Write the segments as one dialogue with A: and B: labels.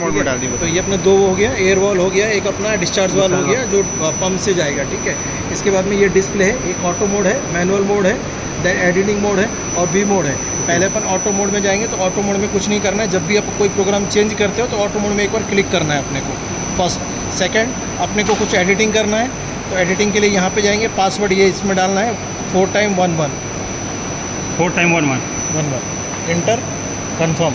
A: Mode में डाल दी
B: तो ये अपने दो हो गया एयर वॉल हो गया एक अपना डिस्चार्ज वाल हो गया जो पंप से जाएगा ठीक है? इसके बाद में ये डिस्प्ले है एक ऑटो मोड है मैनुअल मोड है देन एडिटिंग मोड है और वी मोड है। पहले अपन ऑटो मोड में जाएँगे तो ऑटो मोड में कुछ नहीं करना है। जब भी आप कोई प्रोग्राम चेंज करते हो तो ऑटो मोड में एक बार क्लिक करना है अपने को। फ़र्स्ट सेकंड अपने को कुछ एडिटिंग करना है। तो एडिटिंग के लिए यहाँ पे जाएँगे पासवर्ड ये इसमें डालना है four time one one
A: four time one one
B: one one enter confirm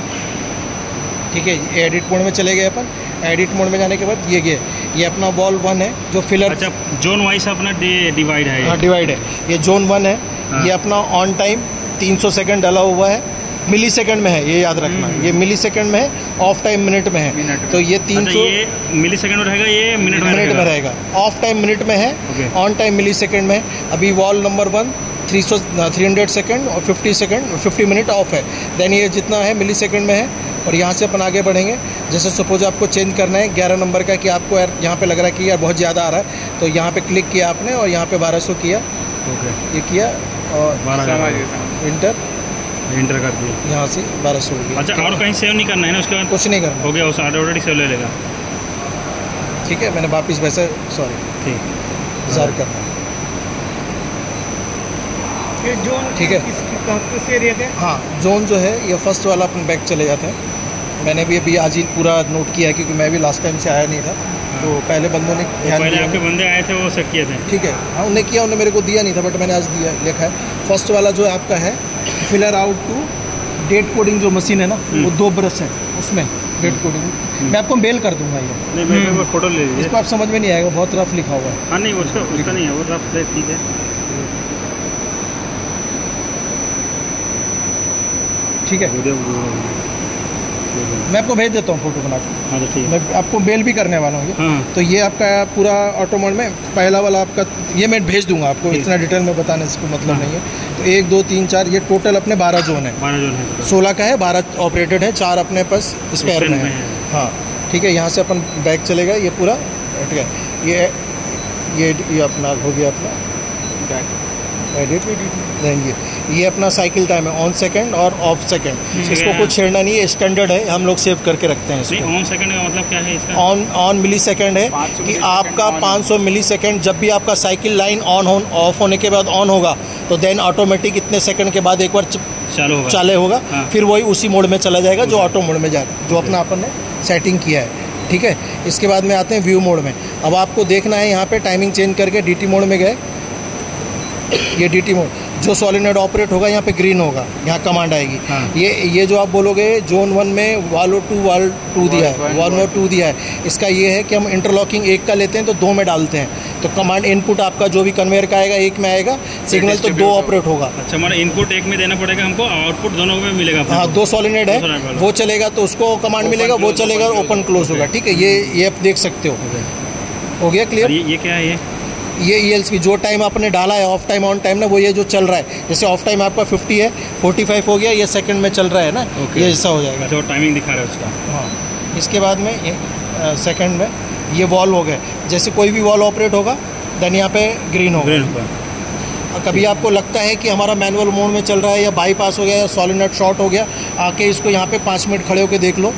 B: ठीक है एडिट मोड में चले गए अपन। एडिट मोड में जाने के बाद ये गए। ये अपना वॉल वन है जो फिलर
A: अच्छा जोन वाइज अपना डिवाइड है।
B: हाँ डिवाइड है। ये जोन वन है।
A: हाँ।
B: ये अपना ऑन टाइम 300 सेकंड डाला हुआ है। मिली सेकेंड में है ये याद रखना।
A: हम्म।
B: ये मिली सेकंड में है ऑफ़ टाइम मिनट में है। तो ये
A: अच्छा
B: 300
A: ये मिली सेकेंड में रहेगा ये मिनट में
B: मिनट में रहेगा। ऑफ़ टाइम मिनट में है ऑन टाइम मिली सेकेंड में अभी वॉल नंबर वन थ्री सौ थ्री हंड्रेड सेकेंड और fifty second fifty minute off है। देन ये जितना है मिली सेकेंड में है। और यहाँ से अपन आगे बढ़ेंगे। जैसे सपोज़ आपको चेंज करना है ग्यारह नंबर का कि आपको यार यहाँ पर लग रहा है कि यार बहुत ज़्यादा आ रहा है तो यहाँ पर क्लिक किया आपने और यहाँ पर बारह सौ किया।
A: ओके।
B: ये किया और इंटर
A: इंटर कर दिया।
B: यहाँ से बारह सौ हो
A: अच्छा और कहीं सेव नहीं करना है ना उसके बाद?
B: कुछ नहीं करना।
A: हो गया उस ऑलरेडी सेव ले लेगा।
B: ठीक है मैंने वापस वैसे सॉरी
A: ठीक।
B: जार करना
C: ये जोन
B: ठीक है।
C: किस किस एरिया के
B: हाँ? जोन जो है ये फ़र्स्ट वाला अपन बैक चले जाते हैं। मैंने भी अभी आज ही पूरा नोट किया है क्योंकि मैं भी लास्ट टाइम से आया नहीं था। तो पहले बंदों ने ध्यान
A: पहले
B: दिया।
A: आपके बंदे आए थे वो सेट किए थे।
B: ठीक है। हाँ उन्हें किया उन्हें मेरे को दिया नहीं था बट मैंने आज दिया लिखा है। फ़र्स्ट वाला जो आपका है filler out to date coding जो मशीन है ना वो
A: हम्म।
B: दो ब्रश है उसमें डेट कोडिंग मैं आपको मेल कर दूँगा ये।
A: नहीं को फ़ोटो ले लीजिए।
B: इसको आप समझ में नहीं आएगा बहुत रफ लिखा हुआ है।
A: हाँ नहीं उसका उसका नहीं है वो रफ है ठीक है।
B: ठीक है। मैं आपको भेज देता हूँ फ़ोटो बना के।
A: हाँ तो ठीक है।
B: मैं आपको मेल भी करने वाला हूँ
A: हाँ।
B: तो ये आपका पूरा ऑटो मोड में पहला वाला आपका ये मैं भेज दूँगा आपको इतना डिटेल में बताने से मतलब
A: हाँ।
B: नहीं है। तो एक दो तीन चार ये टोटल अपने बारह जोन है।
A: बारह जोन है।
B: सोलह का है बारह ऑपरेटेड है चार अपने पास स्पेयर में है।
A: है।
B: ठीक है यहाँ से अपन बैग चलेगा ये पूरा ठीक है। ये ये ये अपना हो गया अपना। एडिट ये। ये अपना साइकिल टाइम है ऑन सेकंड और ऑफ़ सेकंड इसको कुछ छेड़ना नहीं है स्टैंडर्ड है हम लोग सेव करके रखते हैं इसको।
A: ऑन सेकंड का मतलब क्या है इसका?
B: ऑन ऑन मिली सेकेंड है कि आपका
C: on
B: 500 मिली सेकेंड जब भी आपका साइकिल लाइन ऑन हो ऑफ़ होने के बाद ऑन होगा तो देन ऑटोमेटिक इतने सेकंड के बाद एक बार च-
A: चालू होगा।
B: चाले होगा।
A: हाँ।
B: फिर वही उसी मोड में चला जाएगा जो ऑटो मोड में जाएगा जो अपना अपन ने सेटिंग किया है। ठीक है? इसके बाद में आते हैं व्यू मोड में। अब आपको देखना है यहाँ पे टाइमिंग चेंज करके डीटी मोड में गए। ये डीटी मोड जो सॉलिनोड ऑपरेट होगा यहाँ पे ग्रीन होगा यहाँ कमांड आएगी।
A: हाँ।
B: ये ये जो आप बोलोगे जोन वन में वालो टू वाल टू दिया है वन और टू दिया है। इसका ये है कि हम इंटरलॉकिंग एक का लेते हैं तो दो में डालते हैं। तो कमांड इनपुट आपका जो भी कन्वेयर का आएगा एक में आएगा सिग्नल तो दो ऑपरेट होगा।
A: अच्छा हमारा इनपुट एक में देना पड़ेगा हमको आउटपुट दोनों में मिलेगा
B: हाँ दो सॉलिनेड है वो चलेगा तो उसको कमांड मिलेगा वो चलेगा ओपन क्लोज होगा। ठीक है ये ये आप देख सकते हो। हो गया क्लियर
A: ये क्या है ये?
B: ये ई एल जो टाइम आपने डाला है ऑफ़ टाइम ऑन टाइम ना वो ये जो चल रहा है जैसे ऑफ़ टाइम आपका 50 है 45 हो गया ये सेकंड में चल रहा है ना
A: Okay.
B: ये ऐसा हो जाएगा।
A: जो टाइमिंग दिखा रहा है उसका।
B: हाँ। इसके बाद में सेकंड में ये वॉल हो गए जैसे कोई भी वॉल ऑपरेट होगा देन यहाँ पे ग्रीन होगा।
A: ग्रीन
B: और कभी आपको लगता है कि हमारा मैनुअल मोड में चल रहा है या बाईपास हो गया या सॉलिनट शॉर्ट हो गया आके इसको यहाँ पे पाँच मिनट खड़े होकर देख लो।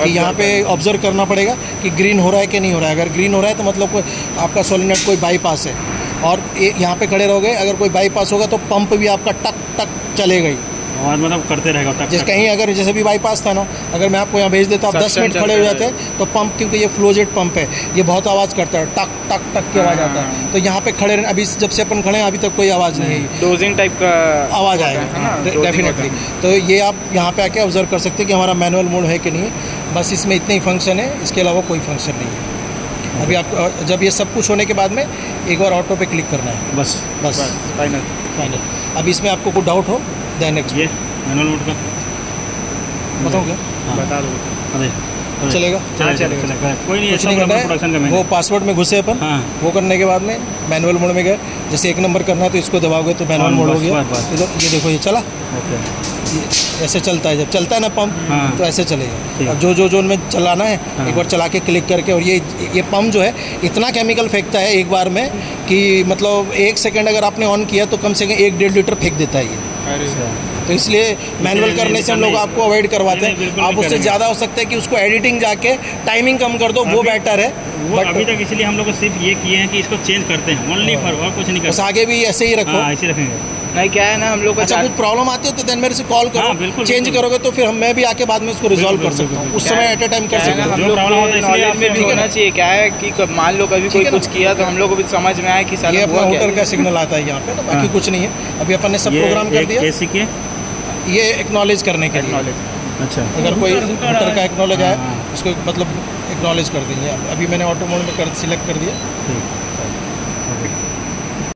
B: कि यहाँ पे ऑब्ज़र्व करना पड़ेगा कि ग्रीन हो रहा है कि नहीं हो रहा है। अगर ग्रीन हो रहा है तो मतलब कोई आपका सॉलिनट कोई बाईपास है। और यहाँ पे खड़े रहोगे अगर कोई बाईपास होगा तो पंप भी आपका टक टक चलेगा ही
A: और मतलब करते रहेगा तक
B: जैसे कहीं अगर जैसे भी बाईपास था ना अगर मैं आपको यहाँ भेज देता आप दस मिनट खड़े हो जाते हैं तो पंप क्योंकि ये फ्लोजेट पंप है ये बहुत आवाज़ करता है टक टक टक की आवाज़ आता है। तो यहाँ पे खड़े अभी जब से अपन खड़े हैं अभी तक कोई आवाज़ नहीं आई।
C: डोजिंग टाइप का
B: आवाज़
C: है
B: आएगी डेफिनेटली तो ये आप यहाँ पे आके ऑब्ज़र्व कर सकते हैं कि हमारा मैनुअल मोड है कि नहीं। है बस इसमें इतने ही फ़ंक्शन है इसके अलावा कोई फ़ंक्शन नहीं है। अभी आप जब ये सब कुछ होने के बाद में एक बार ऑटो पे क्लिक करना है।
A: बस।
B: बस।
C: फाइनल
B: फाइनल अब इसमें आपको कोई डाउट हो देन नेक्स्ट
A: ये मैनुअल मोड का।
B: बताऊँ क्या?
A: हाँ।
C: बता दो।
A: अरे अरे।
B: चलेगा?
A: चलेगा
C: चलेगा।
A: चलेगा कोई नहीं
B: कुछ नहीं करना है। वो पासवर्ड में घुसे अपन।
A: हाँ।
B: वो करने के बाद में मैनुअल मोड में गए। जैसे एक नंबर करना है तो इसको दबाओगे तो मैनुअल
A: हाँ,
B: मोड हो गया। इधर ये देखो ये चला।
A: ओके।
B: ऐसे चलता है जब चलता है ना पंप
A: हाँ।
B: तो ऐसे चलेगा। अब जो जो जोन में चलाना है
A: हाँ।
B: एक बार चला के क्लिक करके और ये ये पंप जो है इतना केमिकल फेंकता है एक बार में कि मतलब एक सेकंड अगर आपने ऑन किया तो कम से कम एक डेढ़ लीटर फेंक देता है ये तो इसलिए मैनुअल करने से हम लोग आपको अवॉइड करवाते हैं। आप उससे ज़्यादा हो सकता है कि उसको एडिटिंग जाके टाइमिंग कम कर दो वो बेटर है।
A: वो
B: बट
A: अभी तक इसलिए हम लोग सिर्फ़ ये किए हैं कि इसको चेंज करते हैं। ओनली फॉर और कुछ नहीं करते।
B: आगे भी ऐसे ही रखो।
A: हाँ ऐसे रखेंगे।
D: नहीं क्या है ना हम लोग को
B: अच्छा कुछ प्रॉब्लम आती है तो देन मेरे से कॉल
A: हाँ,
B: करो
A: बिल्कुल,
B: चेंज
A: बिल्कुल।
B: करोगे तो फिर हम मैं भी आके बाद में इसको रिजॉल्व कर सकता हूँ। उस समय एट ए टाइम कर
D: क्या है
B: सकता हूँ।
D: हम
A: जो
D: लोग
A: प्रॉब्लम होता है
D: को
A: इसलिए
D: नॉलेज में भी होना चाहिए। क्या है कि मान लो कभी कोई कुछ किया तो हम लोग को भी समझ में आया कि
B: होटल का सिग्नल आता है यहाँ पे तो बाकी
A: हाँ।
B: कुछ नहीं है। अभी अपन ने सब प्रोग्राम कर दिया।
A: एसी के
B: ये एक्नॉलेज करने के लिए।
A: अच्छा।
B: अगर कोई
C: हूटर-
B: का एक्नॉलेज
A: आए
B: आया
A: हाँ।
B: उसको मतलब एक्नॉलेज कर देंगे। अभी मैंने ऑटो मोड में कर सिलेक्ट कर दिया।
A: ठीक।